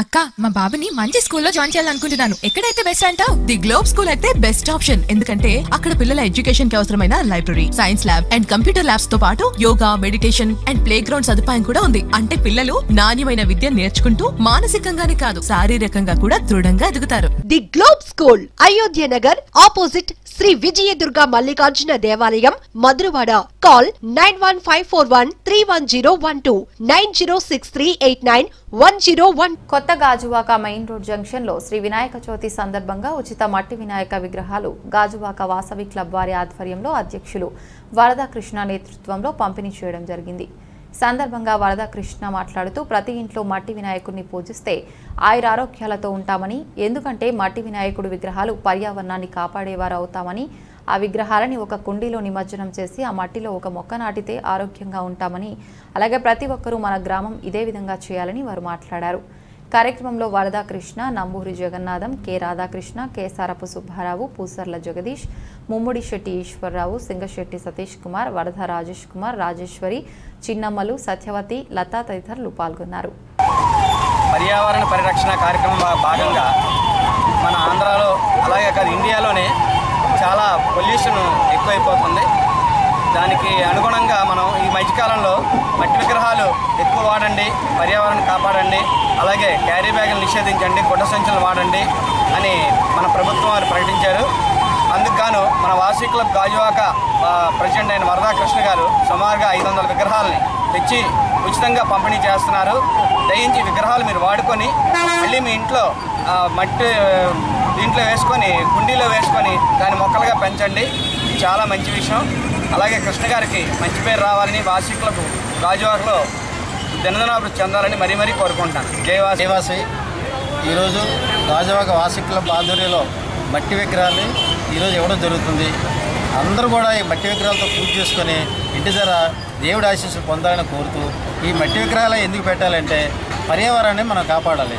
అక్క మా బాబుని మంచి స్కూల్లో జాయిన్ చేయాలనుకుంటున్నాను. ఎక్కడైతే బెస్ట్ అంటావు ది గ్లోబ్ స్కూల్ అయితే బెస్ట్ ఆప్షన్ ఎందుకంటే అక్కడ పిల్లల ఎడ్యుకేషన్కి అవసరమైన library science lab and computer ల్యాబ్స్తో పాటు yoga meditation and playground సదుపాయం కూడా ఉంది. అంటే పిల్లలు నాణ్యమైన విద్య నేర్చుకుంటూ మానసికంగానే కాదు శారీరకంగా కూడా దృఢంగా ఎదుగుతారు. The globe school Ayodhya Nagar opposite Sri Vijayadurga Mallikarjuna దేవాలయం Madhurawada. Call nine one five four one three one zero one two nine zero six three eight nine one zero one కొత్త గాజువాక మెయిన్ రోడ్ జంక్షన్లో శ్రీ వినాయక చవితి సందర్భంగా ఉచిత మట్టి వినాయక విగ్రహాలు Gajuwaka Vasavi club వారి ఆధ్వర్యంలో అధ్యక్షులు వరద కృష్ణ నేతృత్వంలో పంపిణీ చేయడం జరిగింది. సందర్భంగా వరదకృష్ణ మాట్లాడుతూ ప్రతి ఇంట్లో మట్టి వినాయకుడిని పూజిస్తే ఆయురారోగ్యాలతో ఉంటామని ఎందుకంటే మట్టి వినాయకుడు విగ్రహాలు పర్యావరణాన్ని కాపాడేవారు అవుతామని ఆ విగ్రహాలని ఒక కుండీలో నిమజ్జనం చేసి ఆ మట్టిలో ఒక మొక్క నాటితే ఆరోగ్యంగా ఉంటామని అలాగే ప్రతి ఒక్కరూ మన గ్రామం ఇదే విధంగా చేయాలని వారు మాట్లాడారు. కార్యక్రమంలో వరదా కృష్ణ నంబూరి జగన్నాథం కె రాధాకృష్ణ కె సారపు సుబ్బారావు పూసర్ల జగదీష్ ముమ్ముడి శెట్టి ఈశ్వరరావు సింగశెట్టి సతీష్ కుమార్ వరద రాజేష్ కుమార్ రాజేశ్వరి చిన్నమ్మలు సత్యవతి లతా తదితరులు పాల్గొన్నారు. పర్యావరణ పరిరక్షణ కార్యక్రమం భాగంగా మన ఆంధ్రాలో అలాగే కాదు ఇండియాలోనే చాలా పొల్యూషన్ ఎక్కువైపోతుంది. దానికి అనుగుణంగా మనం ఈ మధ్యకాలంలో మట్టి విగ్రహాలు ఎక్కువ వాడండి పర్యావరణం కాపాడండి అలాగే క్యారీ బ్యాగులు నిషేధించండి గుడ్డ సంచులు వాడండి అని మన ప్రభుత్వం వారు ప్రకటించారు. అందుకుగాను మన వాసీ క్లబ్ గాజువాక ప్రెసిడెంట్ అయిన వరదాకృష్ణ గారు సుమారుగా ఐదు వందల విగ్రహాలని తెచ్చి ఉచితంగా పంపిణీ చేస్తున్నారు. దయించి విగ్రహాలు మీరు వాడుకొని మళ్ళీ మీ ఇంట్లో మట్టి దీంట్లో వేసుకొని కుండీలో వేసుకొని దాన్ని మొక్కలుగా పెంచండి. ఇది చాలా మంచి విషయం. అలాగే కృష్ణ గారికి మంచి పేరు రావాలని వాసికులకు రాజువారిలో దినదనాభివృద్ధి చెందాలని మరీ మరీ కోరుకుంటాను జయవాసి దేవాసి ఈరోజు గాజువాక వాసి క్లబ్ ఆధ్వర్యంలో మట్టి విగ్రహాలు ఈరోజు ఇవ్వడం జరుగుతుంది. అందరూ కూడా ఈ మట్టి విగ్రహాలతో పూజ చేసుకొని ఇంటి ధర దేవుడి ఆశీస్సులు పొందాలని కోరుతూ ఈ మట్టి విగ్రహాలు ఎందుకు పెట్టాలంటే పర్యావరణాన్ని మనం కాపాడాలి.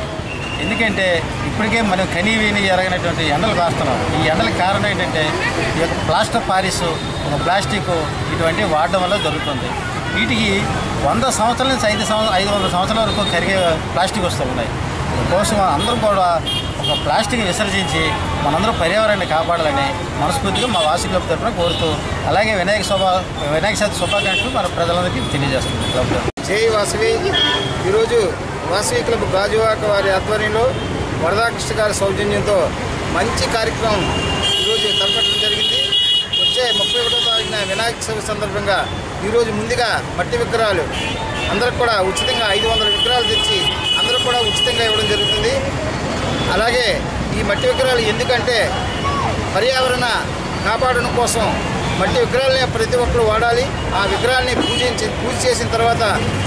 ఎందుకంటే ఇప్పటికే మనం కనీ విని ఎరగినటువంటి ఎండలు కాస్తున్నాం. ఈ ఎండలకు కారణం ఏంటంటే ఈ యొక్క ప్లాస్టర్ పారిస్ ఒక ప్లాస్టిక్ ఇటువంటి వాడడం వల్ల జరుగుతుంది. వీటికి వంద సంవత్సరాల నుంచి ఐదు సంవత్సరం ఐదు వందల సంవత్సరాల వరకు కరిగే ప్లాస్టిక్ వస్తూ ఉన్నాయి. కోసం అందరం కూడా ఒక ప్లాస్టిక్ విసర్జించి మనందరం పర్యావరణాన్ని కాపాడాలని మనస్ఫూర్తిగా మా వాసి క్లబ్ తరఫున కోరుతూ అలాగే వినాయక శోభ వినాయక చవితి శుభాకాంక్షలు మన ప్రజలందరికీ తెలియజేస్తుంది క్లబ్ జై వాసవి. ఈరోజు వాసవి క్లబ్ గాజువాక వారి ఆధ్వర్యంలో వరదాకృష్ణ గారి సౌజన్యంతో మంచి కార్యక్రమం ఈరోజు తలపెట్టడం జరిగింది. వచ్చే ముప్పై ఒకటో తారీఖున వినాయక చవితి సందర్భంగా ఈరోజు ముందుగా మట్టి విగ్రహాలు అందరికి కూడా ఉచితంగా ఐదు వందల విగ్రహాలు తెచ్చి అందరూ కూడా ఉచితంగా ఇవ్వడం జరుగుతుంది. అలాగే ఈ మట్టి విగ్రహాలు ఎందుకంటే పర్యావరణ కాపాడడం కోసం మట్టి విగ్రహాలని ప్రతి ఒక్కరు వాడాలి. ఆ విగ్రహాలని పూజించి పూజ చేసిన తర్వాత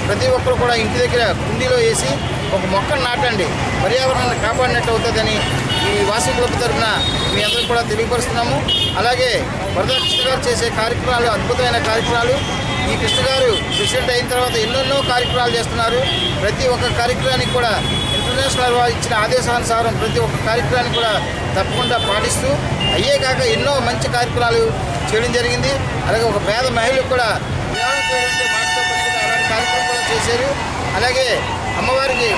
ప్రతి ఒక్కరు కూడా ఇంటి దగ్గర కుండీలో వేసి ఒక మొక్కను నాటండి. పర్యావరణాన్ని కాపాడినట్టు అవుతుందని ఈ వాసు క్లబ్ తరఫున మీ అందరూ కూడా తెలియపరుస్తున్నాము. అలాగే వరద కృష్ణ గారు చేసే కార్యక్రమాలు అద్భుతమైన కార్యక్రమాలు. ఈ కృష్ణ గారు ప్రెసిడెంట్ అయిన తర్వాత ఎన్నెన్నో కార్యక్రమాలు చేస్తున్నారు. ప్రతి ఒక్క కార్యక్రమానికి కూడా ఇంటర్నేషనల్ ఇచ్చిన ఆదేశానుసారం ప్రతి ఒక్క కార్యక్రమాన్ని కూడా తప్పకుండా పాటిస్తూ అయ్యే కాక ఎన్నో మంచి కార్యక్రమాలు చేయడం జరిగింది. అలాగే ఒక పేద మహిళకు కూడా వివాహం చేయడంతో మాటతో పని అలాంటి కార్యక్రమం కూడా చేశారు. అలాగే అమ్మవారికి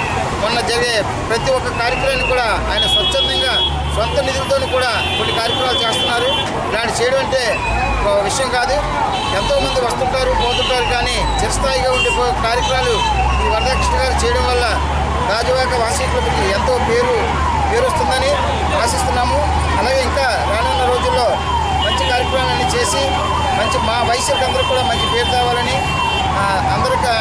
మొన్న జరిగే ప్రతి ఒక్క కార్యక్రమాన్ని కూడా ఆయన స్వచ్ఛందంగా సొంత నిధులతో కూడా కొన్ని కార్యక్రమాలు చేస్తున్నారు. ఇలాంటి చేయడం అంటే ఒక విషయం కాదు. ఎంతోమంది వస్తుంటారు పోతుంటారు కానీ చిరస్థాయిగా ఉండే కార్యక్రమాలు ఈ వరదకృష్ణ గారు చేయడం వల్ల రాజవాక వాసీకులకి ఎంతో పేరు పేరు వస్తుందని ఆశిస్తున్నాము అలాగే ఇంకా రానున్న రోజుల్లో మంచి కార్యక్రమాలన్నీ చేసి మంచి మా వయసులకు అందరూ కూడా మంచి పేరు కావాలని అందరికి